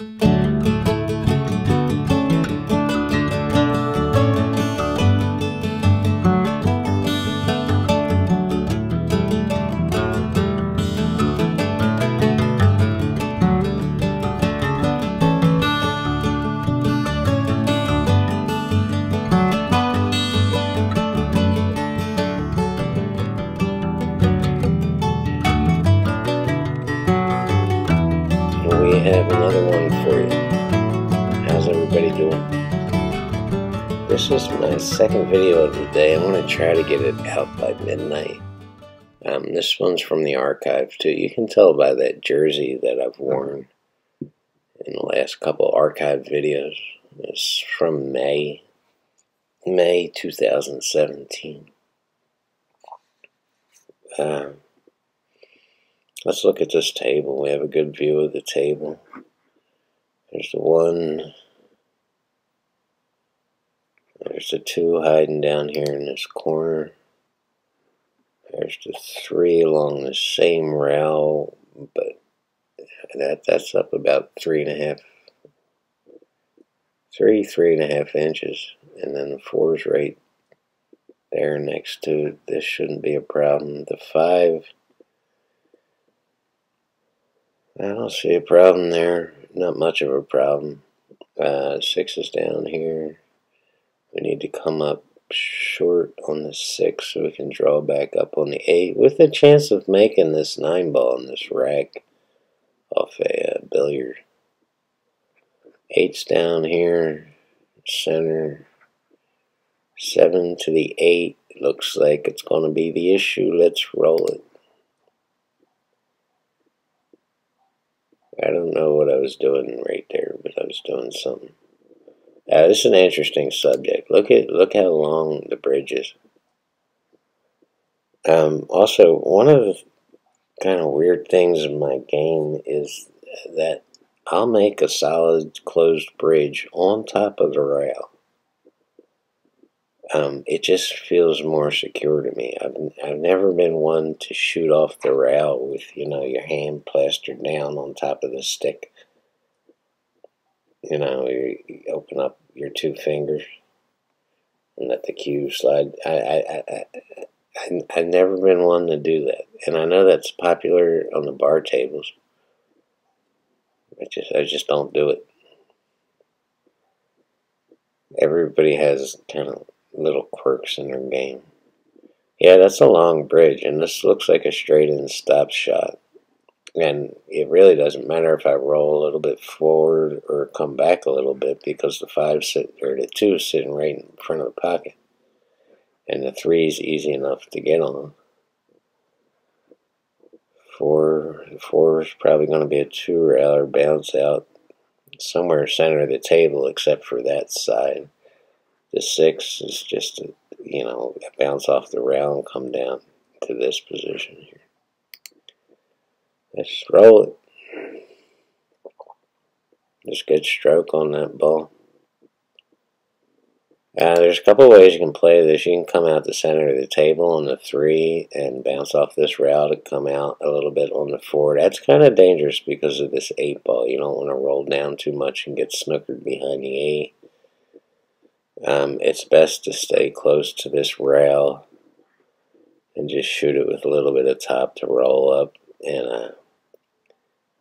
we have another one This is my second video of the day. I want to try to get it out by midnight. Um, this one's from the archive too. You can tell by that jersey that I've worn in the last couple archive videos. It's from May, May 2017. Uh, let's look at this table. We have a good view of the table. There's the one. There's the two hiding down here in this corner. There's the three along the same rail, but that that's up about three and a half, three three and a half inches, and then the four is right there next to it. This shouldn't be a problem. The five, I don't see a problem there. Not much of a problem. Uh, six is down here. We need to come up short on the six so we can draw back up on the eight with a chance of making this nine ball in this rack off a uh, billiard. Eight's down here, center. Seven to the eight. Looks like it's going to be the issue. Let's roll it. I don't know what I was doing right there, but I was doing something. Uh, this is an interesting subject. Look at look how long the bridge is. Um, also, one of the kind of weird things in my game is that I'll make a solid closed bridge on top of the rail. Um, it just feels more secure to me. I've I've never been one to shoot off the rail with you know your hand plastered down on top of the stick. You know, you, you open up your two fingers and let the cue slide. I I, I, I I've never been one to do that, and I know that's popular on the bar tables. I just I just don't do it. Everybody has kind of little quirks in their game. Yeah, that's a long bridge, and this looks like a straight in stop shot. And it really doesn't matter if I roll a little bit forward or come back a little bit because the five sit or the two is sitting right in front of the pocket. And the three is easy enough to get on. Four four is probably going to be a two railer bounce out somewhere center of the table except for that side. The six is just, a, you know, bounce off the rail and come down to this position here. Let's roll it. Just good stroke on that ball. Uh, there's a couple ways you can play this. You can come out the center of the table on the three and bounce off this rail to come out a little bit on the four. That's kind of dangerous because of this eight ball. You don't want to roll down too much and get snookered behind the eight um, it's best to stay close to this rail and just shoot it with a little bit of top to roll up and uh,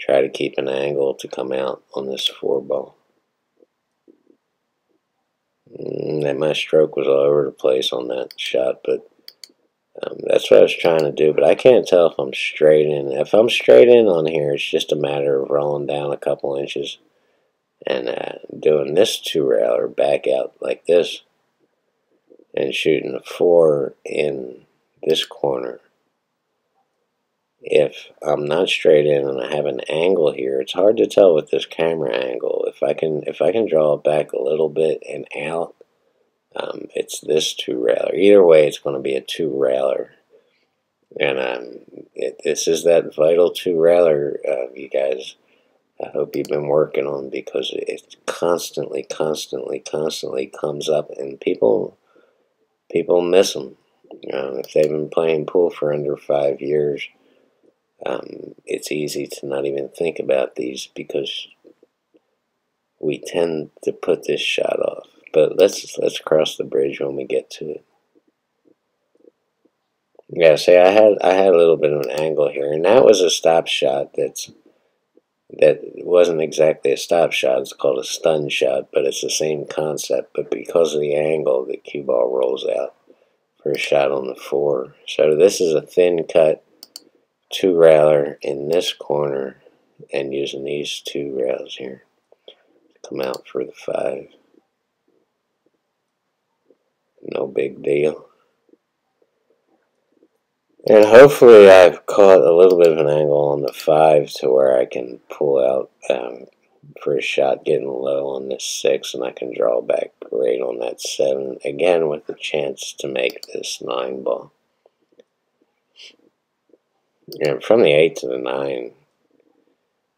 try to keep an angle to come out on this four ball. And my stroke was all over the place on that shot, but um, that's what I was trying to do. But I can't tell if I'm straight in. If I'm straight in on here, it's just a matter of rolling down a couple inches and uh, doing this two railer back out like this and shooting a four in this corner. If I'm not straight in and I have an angle here, it's hard to tell with this camera angle. If I can if I can draw it back a little bit and out, um, it's this two railer. Either way, it's going to be a two railer. And um, it, this is that vital two railer, uh, you guys. I hope you've been working on because it constantly, constantly, constantly comes up, and people people miss them. Um, if they've been playing pool for under five years, um, it's easy to not even think about these because we tend to put this shot off. But let's let's cross the bridge when we get to it. Yeah, see, I had I had a little bit of an angle here, and that was a stop shot. That's that wasn't exactly a stop shot. It's called a stun shot, but it's the same concept. But because of the angle, the cue ball rolls out for a shot on the four. So this is a thin cut two railer in this corner, and using these two rails here to come out for the five. No big deal. And hopefully I've caught a little bit of an angle on the 5 to where I can pull out um, for a shot getting low on this 6 and I can draw back great on that 7. Again with the chance to make this 9 ball. And from the 8 to the 9,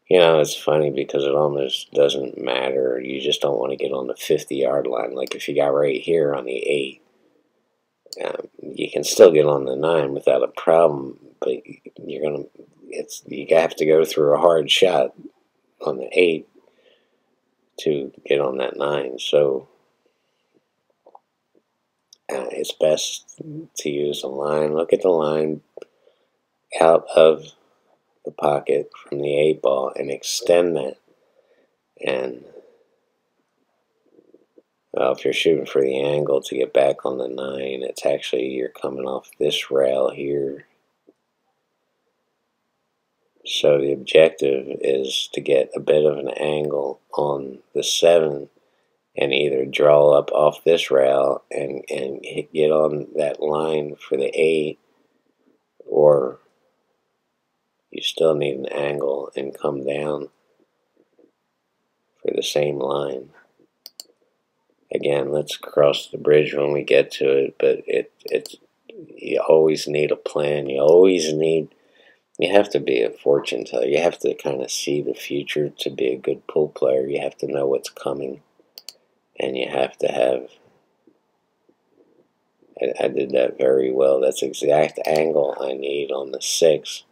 you know, it's funny because it almost doesn't matter. You just don't want to get on the 50 yard line. Like if you got right here on the 8, um, you can still get on the nine without a problem, but you're gonna it's you have to go through a hard shot on the eight to get on that nine. So uh, it's best to use a line. Look at the line out of the pocket from the eight ball and extend that and well, if you're shooting for the angle to get back on the 9, it's actually you're coming off this rail here. So the objective is to get a bit of an angle on the 7 and either draw up off this rail and, and get on that line for the 8 or you still need an angle and come down for the same line again, let's cross the bridge when we get to it. But it it's you always need a plan. You always need you have to be a fortune teller. You have to kind of see the future to be a good pool player. You have to know what's coming, and you have to have. I, I did that very well. That's exact angle I need on the six,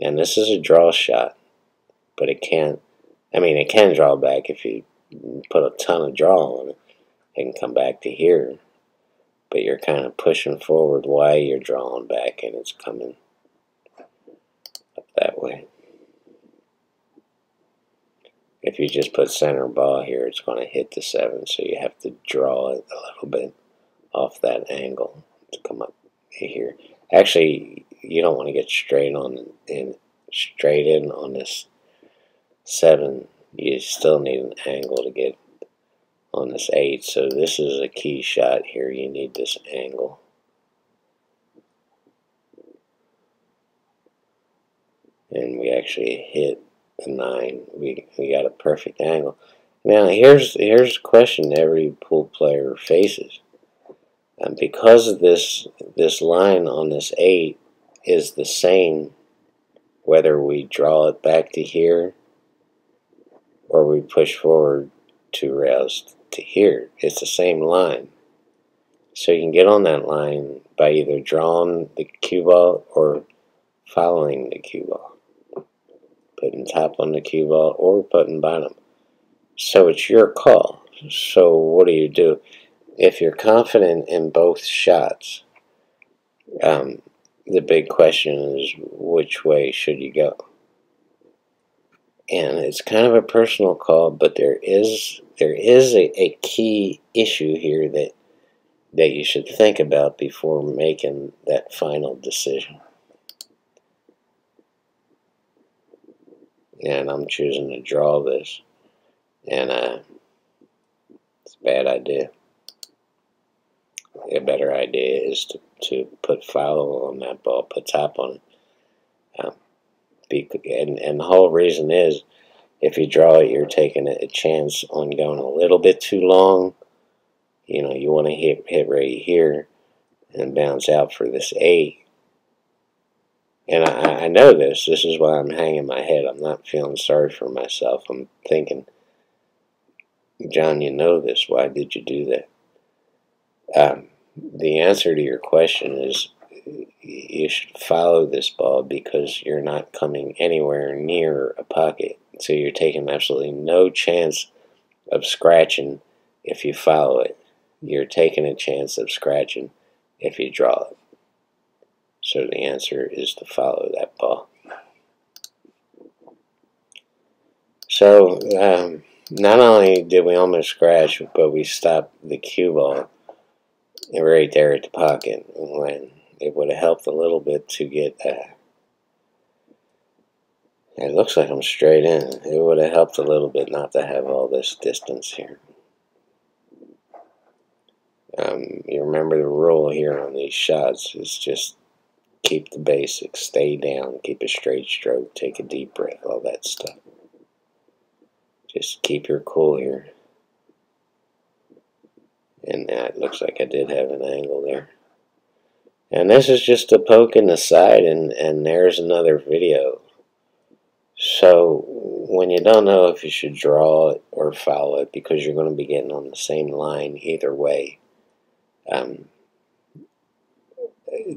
and this is a draw shot, but it can't. I mean, it can draw back if you put a ton of draw on it and come back to here. But you're kind of pushing forward while you're drawing back and it's coming up that way. If you just put center ball here, it's going to hit the 7, so you have to draw it a little bit off that angle to come up here. Actually, you don't want to get straight on in straight in on this 7. You still need an angle to get on this 8. So this is a key shot here. You need this angle. And we actually hit the 9. We, we got a perfect angle. Now here's here's a question every pool player faces. And because of this this line on this 8 is the same whether we draw it back to here or we push forward two rails to here. It's the same line. So you can get on that line by either drawing the cue ball or following the cue ball. Putting top on the cue ball or putting bottom. So it's your call. So what do you do? If you're confident in both shots, um, the big question is which way should you go? and it's kind of a personal call, but there is there is a, a key issue here that that you should think about before making that final decision. And I'm choosing to draw this, and uh, it's a bad idea. A better idea is to, to put follow on that ball, put top on it. Um, and, and the whole reason is if you draw it, you're taking a chance on going a little bit too long. You know, you want to hit, hit right here and bounce out for this 8. And I, I know this. This is why I'm hanging my head. I'm not feeling sorry for myself. I'm thinking, John, you know this. Why did you do that? Um, the answer to your question is you should follow this ball because you're not coming anywhere near a pocket. So you're taking absolutely no chance of scratching if you follow it. You're taking a chance of scratching if you draw it. So the answer is to follow that ball. So um, not only did we almost scratch, but we stopped the cue ball right there at the pocket when it would have helped a little bit to get it looks like I'm straight in. It would have helped a little bit not to have all this distance here. Um, you remember the rule here on these shots is just keep the basics, stay down, keep a straight stroke, take a deep breath, all that stuff. Just keep your cool here. And that looks like I did have an angle there. And this is just a poke in the side, and, and there's another video. So when you don't know if you should draw it or follow it, because you're going to be getting on the same line either way, um,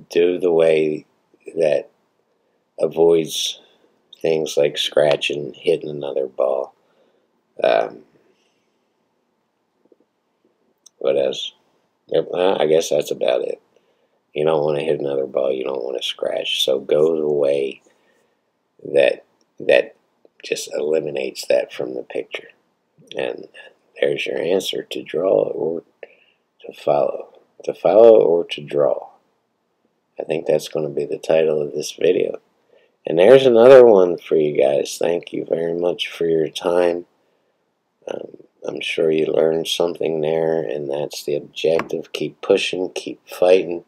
do the way that avoids things like scratching, hitting another ball. Um, what else? I guess that's about it. You don't want to hit another ball. You don't want to scratch. So go the way that that just eliminates that from the picture. And there's your answer to draw or to follow. To follow or to draw. I think that's going to be the title of this video. And there's another one for you guys. Thank you very much for your time. Um, I'm sure you learned something there, and that's the objective. Keep pushing, keep fighting,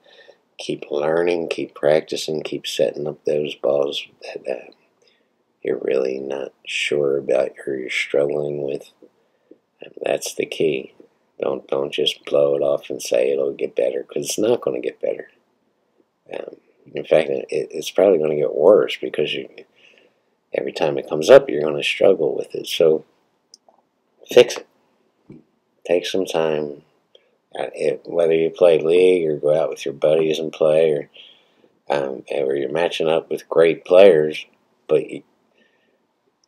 keep learning, keep practicing, keep setting up those balls that uh, you're really not sure about or you're struggling with. And that's the key. Don't don't just blow it off and say it'll get better because it's not going to get better. Um, in fact, it, it's probably going to get worse because you, every time it comes up, you're going to struggle with it. So fix it. Take some time. Uh, it, whether you play league or go out with your buddies and play, or um, or you're matching up with great players, but you,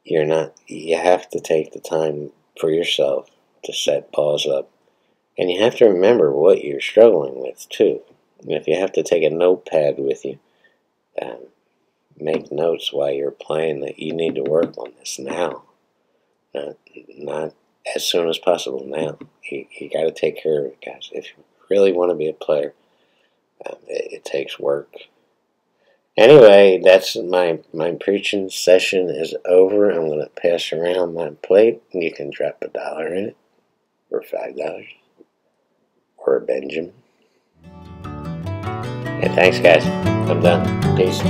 you're not. You have to take the time for yourself to set balls up, and you have to remember what you're struggling with too. And if you have to take a notepad with you, um, make notes while you're playing that you need to work on this now, not not as soon as possible now. You, got to take care of it, guys. If you really want to be a player, um, it, it, takes work. Anyway, that's my my preaching session is over. I'm going to pass around my plate, and you can drop a dollar in it, or five dollars, or a Benjamin. And thanks, guys. I'm done. Peace.